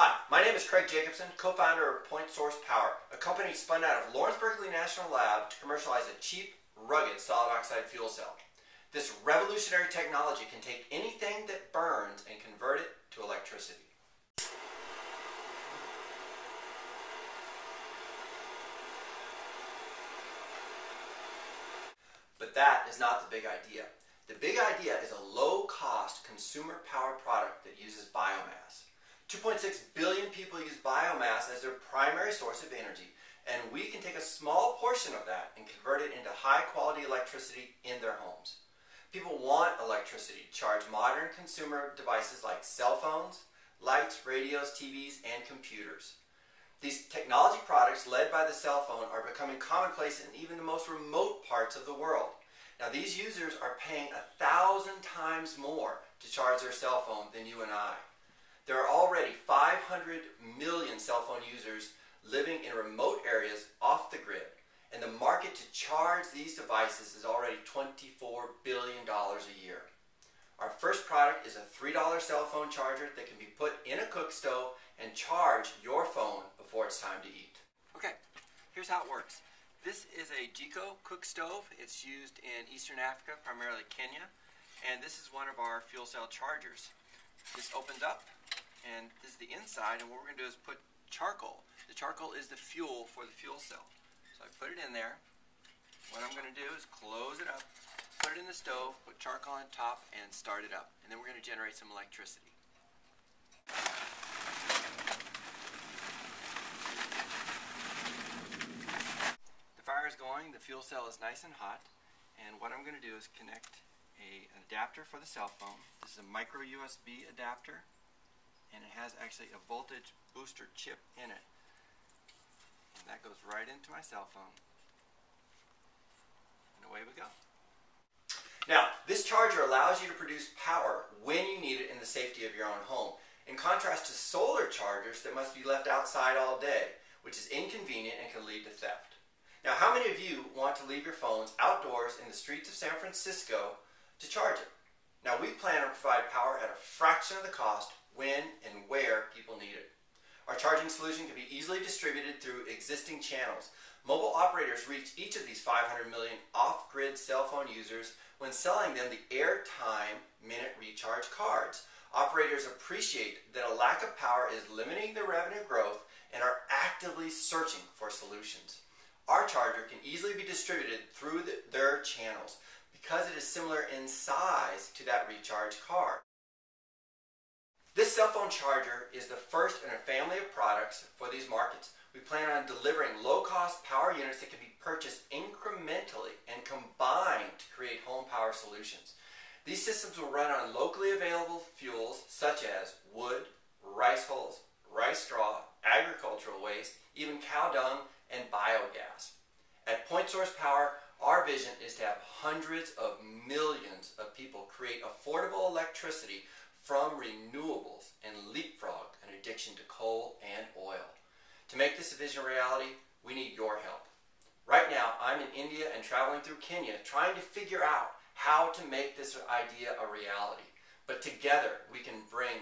Hi, my name is Craig Jacobson, co-founder of Point Source Power, a company spun out of Lawrence Berkeley National Lab to commercialize a cheap, rugged solid oxide fuel cell. This revolutionary technology can take anything that burns and convert it to electricity. But that is not the big idea. The big idea is a low-cost consumer power product that uses biomass. 2.6 billion people use biomass as their primary source of energy, and we can take a small portion of that and convert it into high-quality electricity in their homes. People want electricity to charge modern consumer devices like cell phones, lights, radios, TVs, and computers. These technology products led by the cell phone are becoming commonplace in even the most remote parts of the world. Now these users are paying a thousand times more to charge their cell phone than you and I. There are already 500 million cell phone users living in remote areas off the grid, and the market to charge these devices is already $24 billion a year. Our first product is a $3 cell phone charger that can be put in a cook stove and charge your phone before it's time to eat. Okay, here's how it works. This is a Jiko cook stove. It's used in Eastern Africa, primarily Kenya, and this is one of our fuel cell chargers. This opens up, and this is the inside, and what we're going to do is put charcoal. The charcoal is the fuel for the fuel cell. So I put it in there. What I'm going to do is close it up, put it in the stove, put charcoal on top, and start it up. And then we're going to generate some electricity. The fire is going, the fuel cell is nice and hot, and what I'm going to do is connect a, an adapter for the cell phone. This is a micro USB adapter, and it has actually a voltage booster chip in it. And that goes right into my cell phone. And away we go. Now, this charger allows you to produce power when you need it in the safety of your own home, in contrast to solar chargers that must be left outside all day, which is inconvenient and can lead to theft. Now, how many of you want to leave your phones outdoors in the streets of San Francisco to charge it? Now, we plan to provide power at a fraction of the cost when and where people need it. Our charging solution can be easily distributed through existing channels. Mobile operators reach each of these 500 million off-grid cell phone users when selling them the airtime minute recharge cards. Operators appreciate that a lack of power is limiting their revenue growth and are actively searching for solutions. Our charger can easily be distributed through the, their channels because it is similar in size to that recharge card. This cell phone charger is the first in a family of products for these markets. We plan on delivering low-cost power units that can be purchased incrementally and combined to create home power solutions. These systems will run on locally available fuels such as wood, rice hulls, rice straw, agricultural waste, even cow dung, and biogas. At Point Source Power, our vision is to have hundreds of millions of people create affordable electricity from renewables and leapfrog an addiction to coal and oil. To make this a vision reality, we need your help. Right now, I'm in India and traveling through Kenya trying to figure out how to make this idea a reality. But together, we can bring